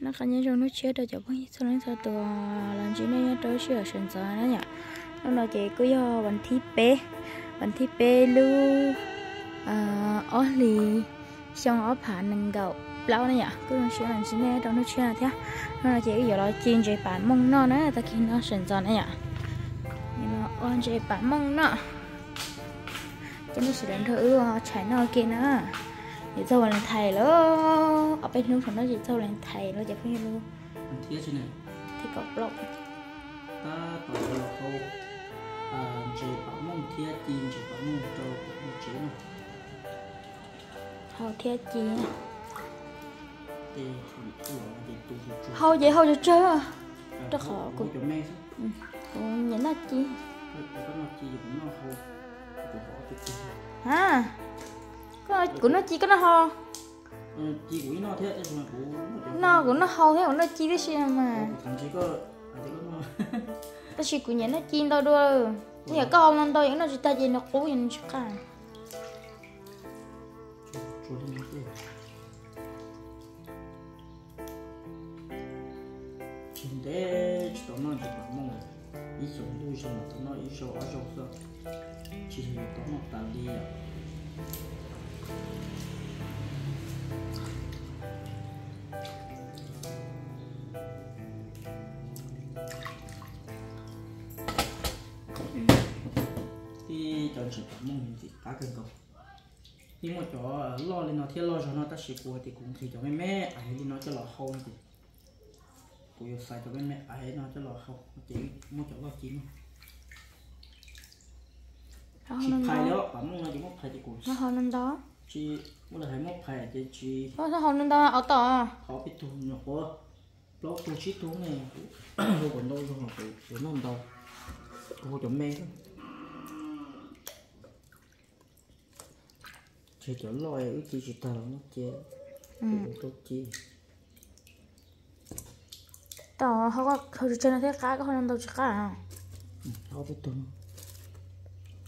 nó cả những nó chết rồi chọc bông sau đó sau tù lần chỉ nó tới sửa sửa sửa nhở nó nói chị cứ do bánh thi pê bánh thi pê lu ó lì xong ó phá nâng gạo lâu nữa nhở cứ lần sửa lần chỉ nó trong nó chết rồi thế nó nói chị giờ lo chiên chị bán mông nó nữa ta khi nó sửa sửa nữa nhở nó ôn chị bán mông nó cho nó sửa đến thử trái nó kia nữa chị sâu là thầy nó ở bên nước phần đó chị sâu là thầy nó chị phải hiểu luôn. Thì thế này? Thì cọc lộc. Ta bảo là câu chỉ bảo mong thiết tin chỉ bảo mong trâu bảo mong nào? Hầu thiết chi hầu vậy hầu cho chơi à rất khó cũng cũng nhìn nó chi? Hả? của nó chi cái nó ho. Chi của nó thế nó của nó ho thế của nó chi thế xem mà. Thậm chí có ta chỉ của nhà nó chi đâu đua. Nhà có ông nó đâu những nó chỉ ta chỉ nó cố nhìn chút cả 근데 저는 이제 너무 이 정도이시면 chỉ 이셔 어셔서 지금 đi à thì cho chị cảm ơn chị cá cân cầu. Thì một chỗ lo lên nó thiết lo cho nó ta sẽ qua thì cũng thì cho mấy mẹ ấy thì nó cho lọ hậu thì cũng yêu xài cho mấy mẹ ấy nó cho lọ hậu chỉ một chỗ lo chín nó chỉ phải đó ơn nó chỉ một phải thì cũng nó nó đó chỉ một là hai một phải thì chỉ nó hầu nó đó ở tỏ họ biết thùng nhỏ quá. Lo tôi chỉ thùng này. Rồi còn đâu rồi họ phải phải nôn đâu cô mẹ đó chỉ cho lòi ước chỉ chỉ tao nó chế ừ. Tôi chỉ tỏ hầu có hầu cho chơi nó thế cá có hầu nó đâu chứ cả họ biết thùng.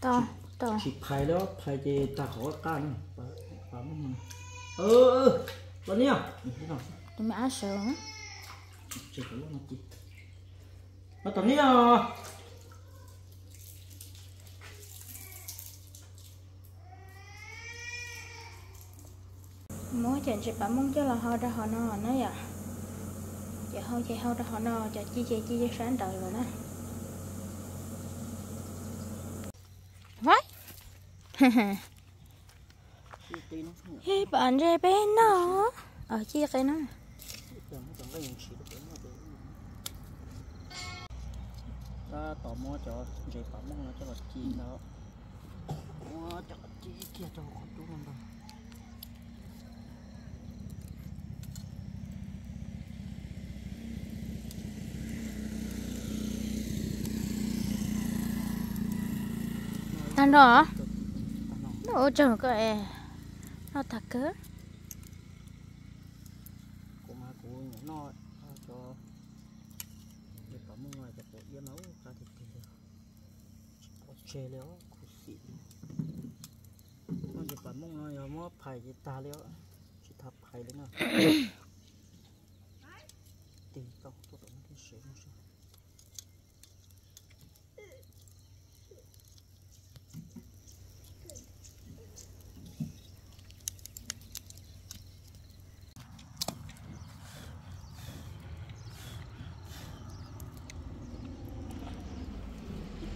Tỏ tỏ chỉ phải đó phải thì ta khó cá nữa. Và và mà. Ừ ừ con nhá. Thế nào tụi mẹ ăn sợ chỉ có lúc nó chỉ nó tao nhá. Mỗi chuyện chị bạn mong cho là họ ra họ nó nó vậy. Giờ không chị không ra họ nó cho chi chi chi sáng đời rồi đó vậy tí nó không hey bạn ra bé nó ở chia cái nó tưởng nó tưởng cái gì nó ta tò mò cho dễ bảo mong là cho là chi đó Ủa, cho là chi kia cho con chú luôn đâu ăn đó ô chồng có e cái nó thật cớ. Cô má cô nó cho dễ bảo mong là cho cô yên nấu ra thịt thì có chê léo cô xịn nó dễ bảo mong nó giờ phải thì ta léo. Chỉ thập phải đấy nào thì không tôi tưởng cái sữa nó sao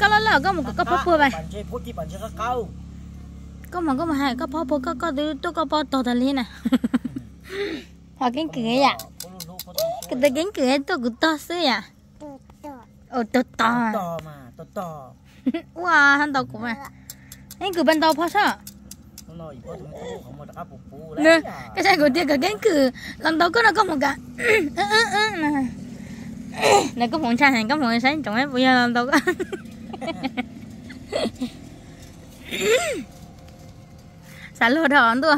có mà cô hành liền nữa nè po mình xài em po mình xài giờ lại ô chạy cho bên nó thường có chị chị tôi lấy nó say là hàng em tôi à po chỉ bố mẹ ô bên bên chỉ lấy ô à bên lấy nhau nhỉ dạ à tao mấy ôn tao mấy mà bút cái này ai ôn này ôn này ôn này lo có cái bút này bút gì ta lên có lo lo có một cái bút bút vậy bạn chơi bút chỉ bạn chơi các câu có mà có mà hai có bút bút có có thứ tôi có bút to thật lên nè hoặc cái cửa vậy cái tay cái cửa tôi cũng to. Xí à ồ to. To to mà to to. Wow hắn to cũng mà anh cứ bên tàu phá sao? Nó nói bố chúng tôi không có đặc bút bút nè cái này của tiền cái cái cửa lần đầu có nó có một cái. Nè nè có một chai này có một sáng trồng ấy bây giờ lần đầu có xả lô đó tôi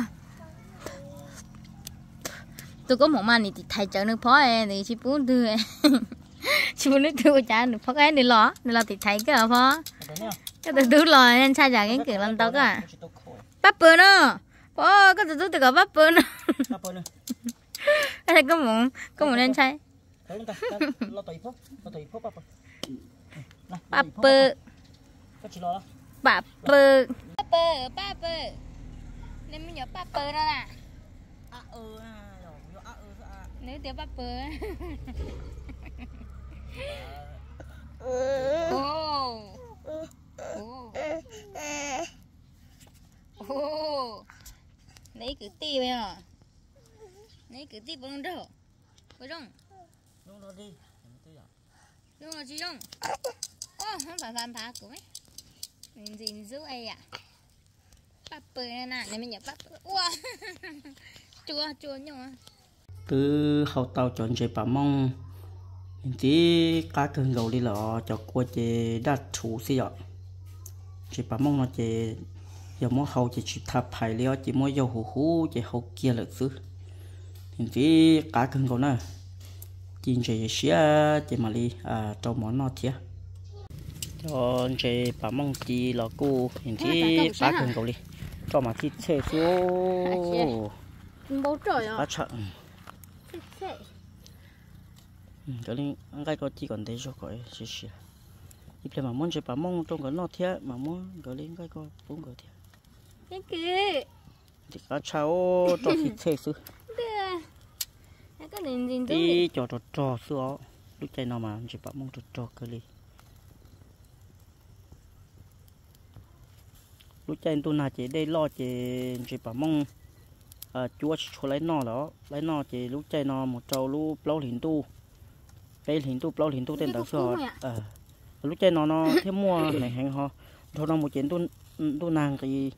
tôi có một màn thì thay trợ nước phó ấy thì chỉ muốn đưa chỉ muốn nước đưa trả nước phó cái này lọ này là thì thay cái ở phó. Cái từ từ lò nên sai giả cái kiểu lần đầu cả bắp bơ nó phó cái từ từ từ cả bắp bơ nó cái này có một có một nên sai bắp bơ bắp bơ bắp bơ bắp bơ nên mình nhớ bắp bơ đó nè nếu tiếng bắp bơ ô ô ô lấy cứ ti vậy à lấy cứ ti bằng đâu rong Đúng rồi đi. rong là gì rong phải phàm phá của mình à bắp mình bắp chua chua nhau từ hậu tàu chọn chế bà mong chỉ cá thường gầu đi lọ cho qua chế đắt chủ xí ạ chế bà mong nó chế giờ mỗi hậu chế chụp tháp phải liao chỉ mỗi giờ hú hú chế hậu kia lực xứ. Chỉ cá thường gầu nè. Chín chế xía chế mà đi à trong món nó thiệt cho chế bà mong chỉ lọ cu chỉ cá cơn gầu đi. Cho mà thịt xê xuống bố trời cá à chợ cho nên anh cái có chỉ còn để cho gọi xí xí ít là mà muốn chơi bà mong trong cái nó thiệt mà muốn gọi lên cái có bốn cái thiệt cái kia thì cá cháu cho cái liền gìn giữ đi cho cho cho sư ó lúc chạy nào mà chơi bà mong cho cho cái đi lúc chạy tôi nào chỉ đây lo chỉ chơi bà mong à chúa cho lấy nó đó lấy nó chỉ lúc chạy nó một trâu lúc lâu liền tu đây liền tu lâu liền tu tên sơ ờ lúc chạy nó nó thêm mua này hàng ho thôi nó một chuyện tu tu nàng thì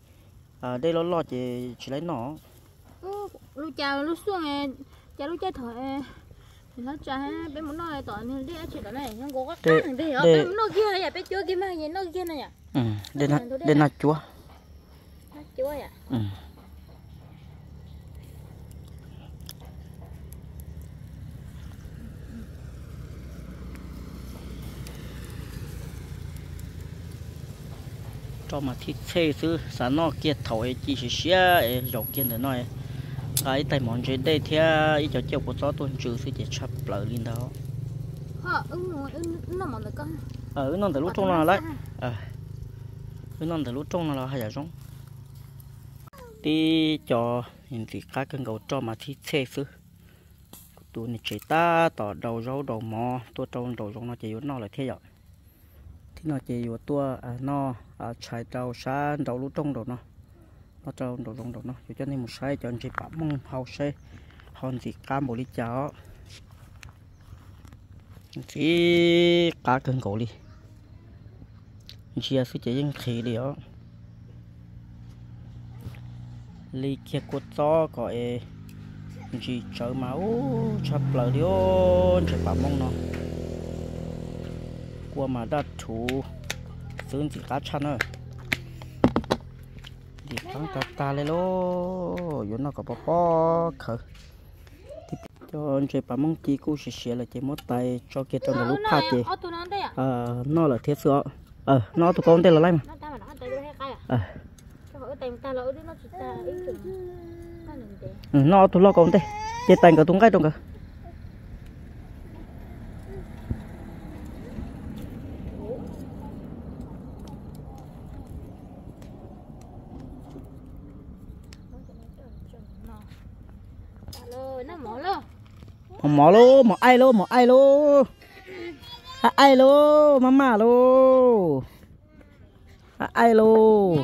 à đây nó lo chỉ chỉ lấy nó lúc chào lúc xuống chào lúc chơi thì nó trả bên muốn nói tỏi thì đi chuyện đó này nó có Để- cái thì ở để- bên nó kia này bên chưa kia mà nhìn nó kia này à ừ đây là đây là chúa chuối à. ừ. cho mà thịt xe chứ sao nó kia thổi chỉ xí xía dọc kia nữa nói cái tay món trên đây thì ít cho chiều của gió tuần trừ sẽ chỉ chập lỡ lên đó. Ờ nó từ lúc trong nào đấy. ờ. Nó từ lúc trong nào là hay là trong tí cho những gì khác cần cầu cho mà thịt xe sư tụi này chỉ ta tỏ đầu rau, đầu mò tôi trong đầu rau nó chỉ yếu, nó là thế rồi thì nó chỉ yếu, tua à nó à chạy đầu sáng đầu lũ trong đầu nó. Nó trong đầu trong đầu nó. Cho nên một sai cho anh chị bảo mong hậu xe hòn gì cam bồi lít cháo chỉ cá cần cầu đi chia sẽ chỉ những khí đi đó li kia cột gió gọi chỉ chờ máu chập lỡ đi ô chỉ bảo mong nó. Qua mà đã thủ dưỡng chỉ cá chăn rồi thì cắn ta ta lên lô. Yếu nó có bó bó khờ. Thì cho chị bảo mong chỉ cú sẽ sẽ là chỉ một tay cho kia trong lúc tụi nó đây à? Ờ nó là thiết sữa ờ nó tụi con tên là lai mà. À? Ờ nó để ừ, tụi lo con tên chế tay cả tung cái trong cả mỏ một mỏ lô một ai lô một ai lô? À, ai lô? Mama lô. À, ai lô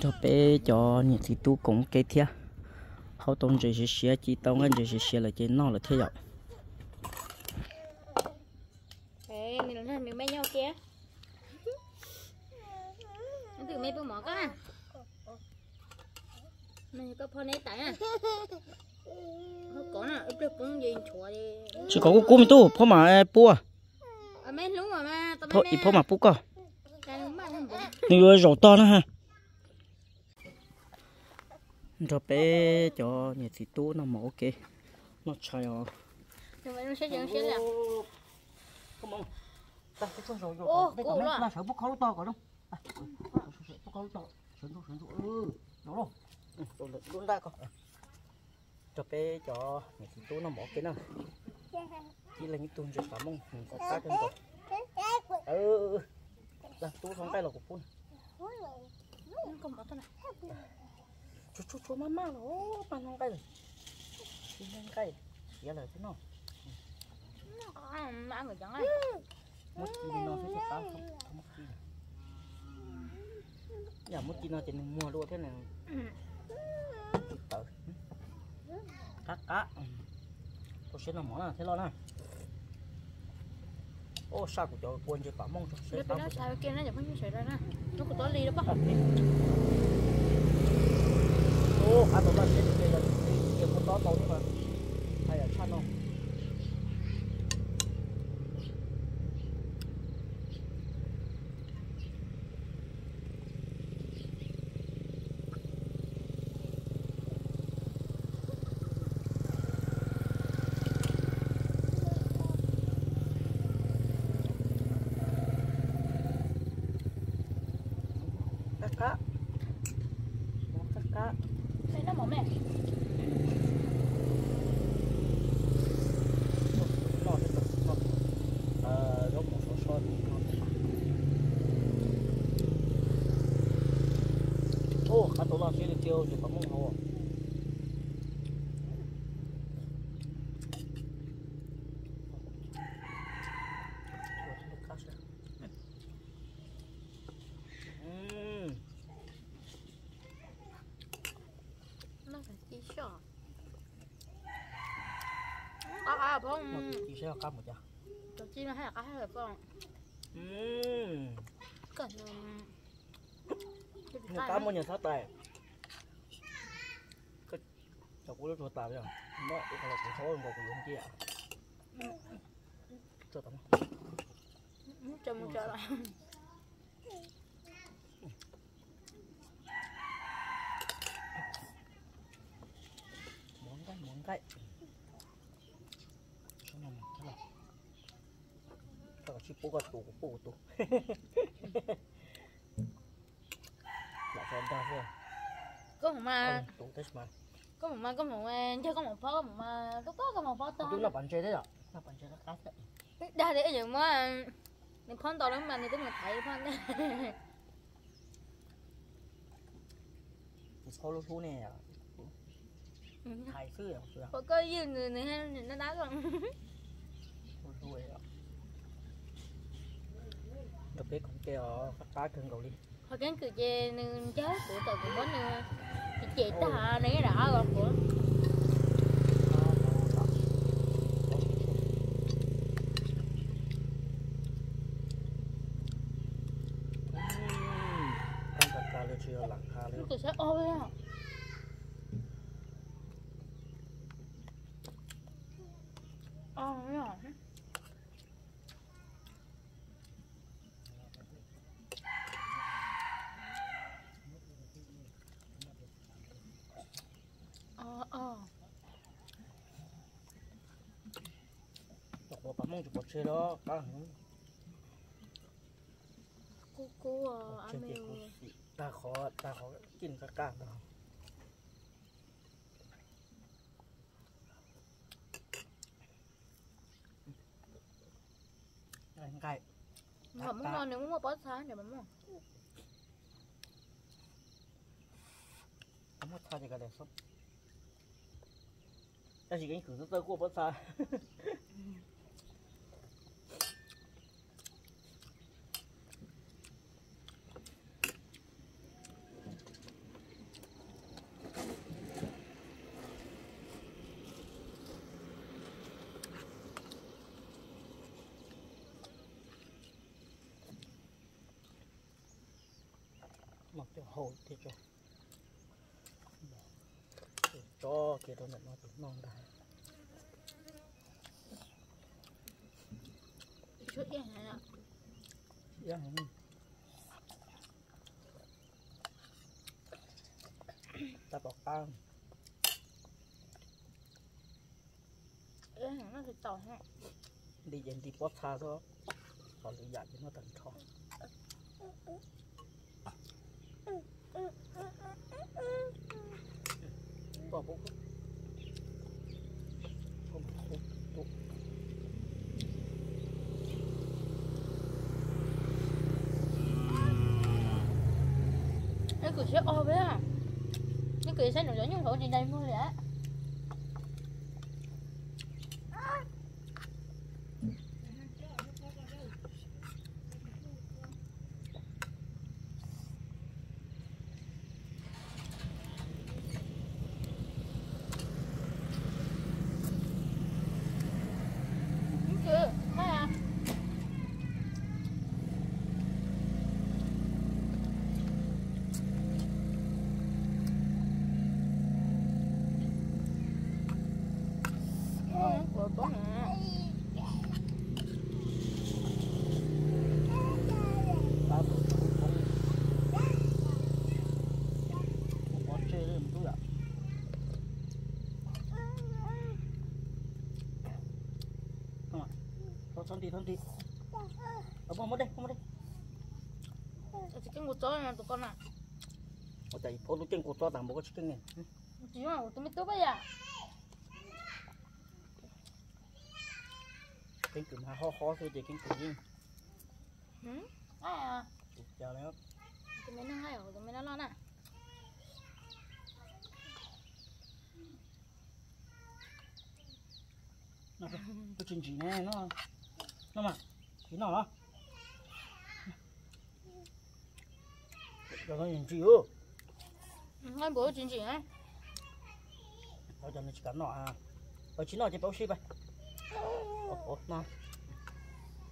cho bé cho những thứ tu cũng cái thia. Hậu tông chỉ sẽ xé chỉ tông anh chỉ sẽ xé là chỉ nó là thế rồi Ê, mình làm mình mấy nhau kia? Từ mấy bữa mỏ có à Này có phone ấy tại à? Có nè, ít được cũng gì chùa đi. Chỉ có cú mình tu phô mà Ở À, mấy lúc mà mà tao phô mà mà thằng bố nhiều rổ to nữa ha cho bé cho những thứ tu nó mà ok nó chạy à Nhưng mà nó sẽ dừng sẽ là Come on. Ta cái con rồi rồi. Ô, Đây cô còn là. là sợ bút khó to còn không? À, bút khó to. Sướng thôi, sướng thôi. Ừ, nó rồi. Ừ, rồi luôn ra con. Cho bé cho những thứ tu nó mỏ cái nào. Chỉ là những tuần rồi cả mông, mình có cá trên rồi. Ừ, ừ, ừ. Là tu không cái là của phun. Nó không có tao này Chú chú chú mama nó, mà không cái rồi. Xin lên cái. Dạ là thế nào? Nó ăn người chẳng ai một chi nó sẽ cá không? Không một chi. giờ một chi nó chỉ mua luôn thế này. tự cá cá tôi sẽ làm món nào thế lo nè ô sao của cho quên chưa cả mong cho sẽ phải tao nó sao kia nó chẳng có như xảy ra nè Nó có tối ly đó bác ô à tôi là sẽ đi là đi một đó tàu nhưng mà hay là chăn không cá cá món cá cá Đây nó mỏng mẹ nó thế nào nó ờ nó một số số ô cá tổ là luôn được bấm cho cả mông hậu Ừm, Nó phải chi sợ À à nó phong chỉ sẽ là cá một chả. cho tiên là hay là cá hay là phong Cần cá một nhà sát tài. Cái của nó chuột tạp rồi. Nó cái là số của của những kia. Cho tao. Cho một chờ lại Muốn cái muốn cái. Số này thế nào? Tao chỉ bố cái tủ bố tủ. Lại cho anh ta xem. Có một mà. Có một mà có một mà Chứ có một phó có một mà Có có có một phó to Chúng là bạn chơi đấy à? Là bạn chơi nó khác đấy. Đa để giờ mà Mình phone to lắm mà Mình tính mình thấy phone Sao lúc thu này à? Hai sư à? À? Có có gì người này hay nó đá thu này à? Tập biết cũng kêu cá thương cầu đi. Hồi cái cười chê nên chết của tờ của bánh nữa Chị ta hạ này đã rồi của Con thật cá lên chưa sẽ ôi á Ờ, đúng rồi. Ờ, ờ. Chọc vào bấm mông chụp bọt chơi đó. Cá hứng. Cô cô ờ, Chơi ăn kìa, mèo cô xị. Ta khó, ta khó kín các cá đó. Anh cay. mà muốn ngon nếu muốn một bó sáng để mà muốn Kamu tadi kada sop. ta chỉ cái cử tơ của bớt xa mặc cho hồ thì cho. Để cho kia đó nó thì non đại chút yên này ạ dạ. Không ta bỏ ăn này nó thì tỏi ha. Đi đến đi bót xa thôi còn lý giải cho nó tận tròn bỏ không không cái cửa sẽ ô với à. Cái cửa sẽ nổi giống như thổ gì đây mua lẽ chưa thấy à của có hả ba bữa không không không có chơi lên một chút ạ không ạ thôi thân đi thân đi ở không mất đây không mất đây chỉ cái một chỗ này tụi con à? Ở đây phố nó trên cổ to tạm một cái chicken này. Chỉ mà tụi mình tốt bây giờ cái cụm ha ho ho thì cái cụm gì? Ừ ai à? Chào đấy tụi mình nó hay ở tụi mình nó lo nè nó cái chuyện gì này nó nó mà cái nào đó? Rồi nó nhìn chịu ngay bữa chuyện gì ấy ở cho nó chỉ cắn nọ à. Ở chỉ nọ chỉ bảo xí vậy ồ ồ nó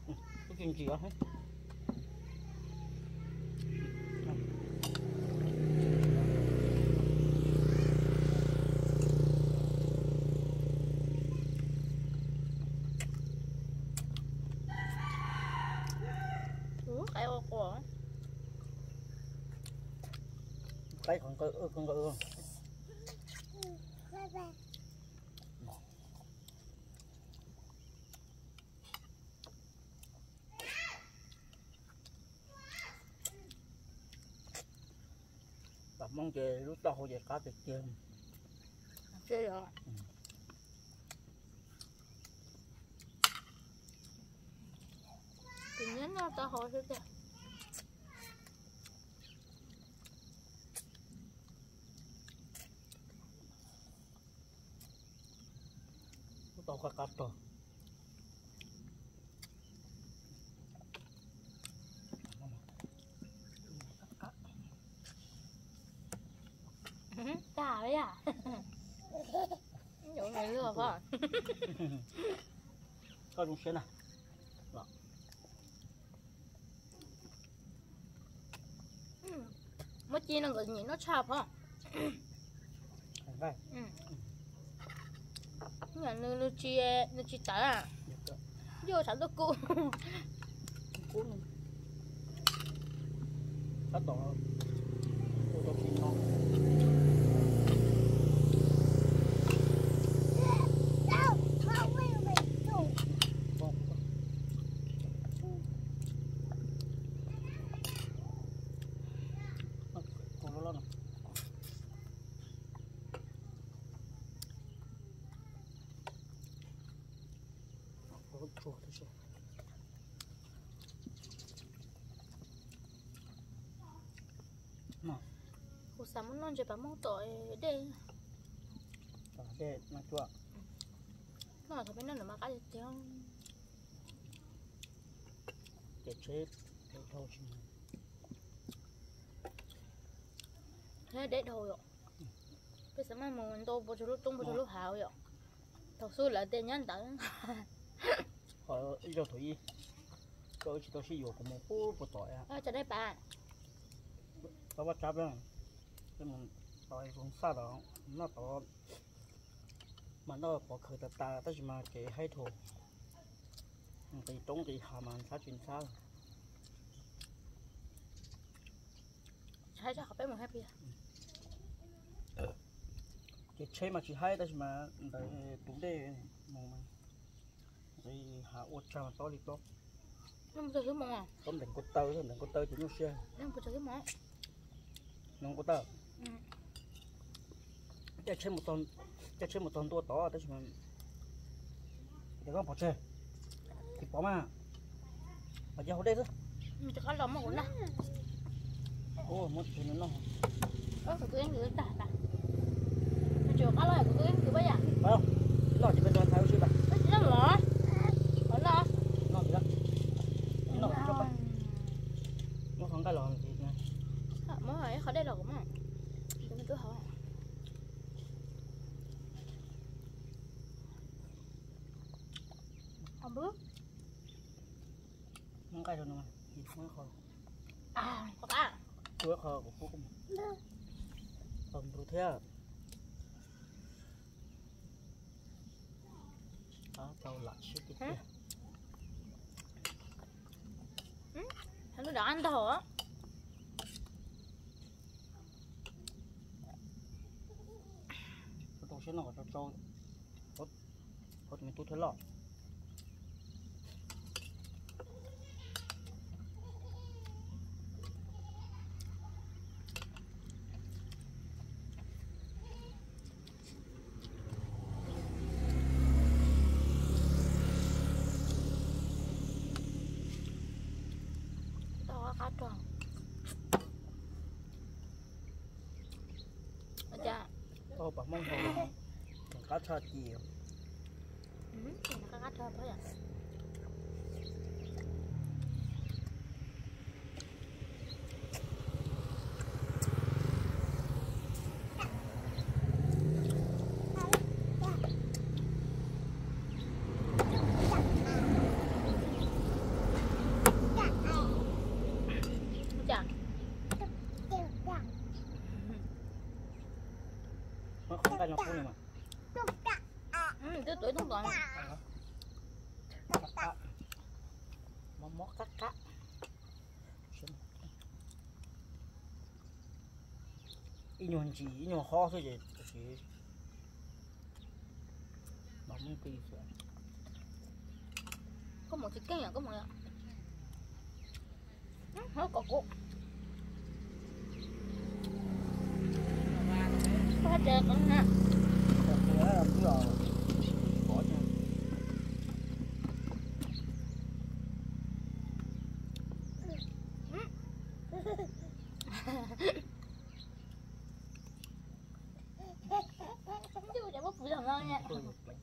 Ừ, cái chuyện gì đó hết ừ cái ô của cái còn cái ơ con cái ơ Bà mong về lúc đầu về cá thịt chơi. Chơi rồi tự nhiên nó tao hỏi thế kìa đầu cá cắt rồi Tà đấy à? Chỗ này lừa quá có đúng xuyên à? Mất chi nó gọi nhìn nó hả Thành vậy là nó nó chi e, nó chi tả à? Vô sản tôi cụ cuốn luôn. Tắt tỏ tôi cho thịt ngon Vâng. Ờ, còn nó lo nào. Sao? Non chơi bà mong tội đây ở đây nó chua. nó thôi bên nó mà cái gì để chế để thôi chứ thế để thôi rồi bây giờ mà mình tô bột lúc tung bột lúc hào rồi thật sự là tiền nhân tới ở giờ thôi tôi chỉ tôi sử dụng của một phố một tỏi à cho đây bà tao bắt chấp đó cái mình tỏi cũng xa đó nó tỏi mà nó bỏ khởi ta ta tới mà cái hay thổ thì trống thì hà mà sát sao hay cho học bé một happy cái chế mà chỉ hay tới mà để đúng mong mà thì hạ uất mà to đi to. Một thứ mong à tôm đừng có tơ tôm đừng có tơ chỉ nó xe. Nó một thứ mong nó có tơ. Ừ. cái chế một ton cái chế một ton tua to tới mà để con bỏ chơi. Thì bỏ mà. Mà giờ đây thôi mình có lòng mà cũng nè. Ô một chuyện nó ơ cứ anh cứ tả tả mình chưa có lời cứ anh cứ bây giờ. Không? Nó chỉ bên đó thay chứ bạn nó chỉ là mỏ ở nó nó chỉ đó nó cho bạn nó không cái lòn gì nè mỏ ấy khó đây là cũng mà chúng mình cứ hỏi không bước không cái đâu nữa mà gì không khó à có ta khó của phú cũng còn đủ thế à đó tao lại suốt cái kia thằng nó đã ăn á. Đồ xe nó có cho cho hốt hốt mình tu thế lọ บอกมองโกเขาทอดจีบ อืมเห็นนะคะก็เธอเพราะอย่าง nó không cái nó không mà. Ừ, tôi tuổi tung toàn cắt cá mó cắt cá ít nhon chỉ ít nhon khó thôi chứ. Chỉ nó không kỳ rồi có một chiếc cây à có một ạ. Hết cỏ cụ có hết trơn nữa ha Còn cái đó làm cái rồi bỏ cho chứ chẳng có phụ lòng đâu nha tôi một bánh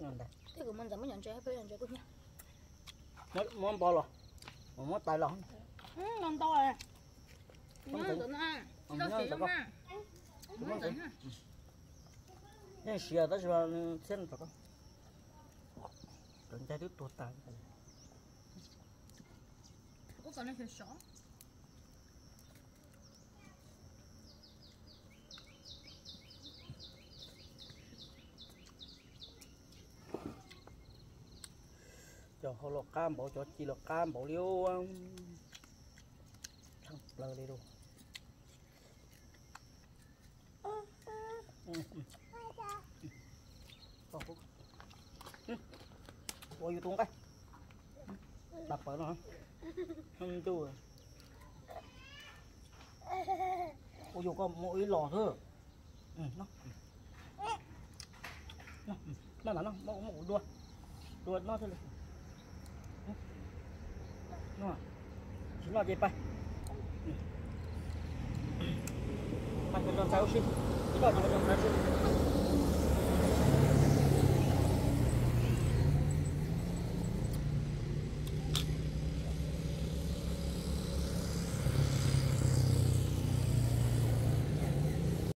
ngon đấy thế của mình chẳng có nhận chơi phải nhận chơi cũng nha. Mới món bò lò. Món tay lò ừ, ngon to rồi. Không nó ăn Không nó lắm con. ha. Không tụi chị? ha. Nhưng xìa đó là xem phải không đừng chạy đứt tuột tay có còn nó phải sỏ cho họ lọc cam bộ cho chi lọc cam bộ liêu thằng lơ đi luôn. Ôi, vô tuôn cái. Đập vào nó hả? không chú rồi à? ôi vô có mỗi lò thôi à? ừ, nó. Nó ừ. nó là nó nó có nó đuôi. Đuôi nó thôi Ừ. nó à? Lo gì bay bay cho cháu xin cái đó cho cháu xin